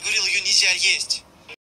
говорил, ее нельзя есть.